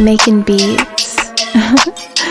making beats.